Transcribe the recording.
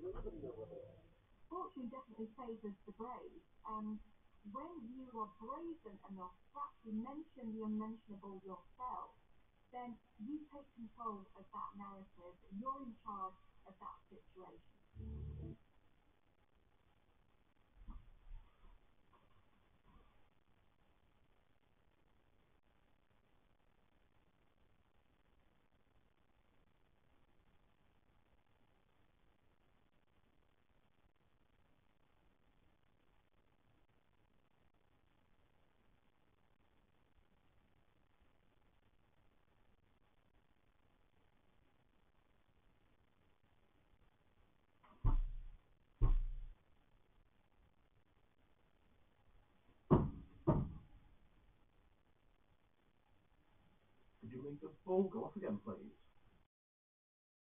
Fortune definitely favours the brave, and when you are brazen enough to actually mention the unmentionable yourself, then you take control of that narrative. You're in charge of that situation. You the off again, please?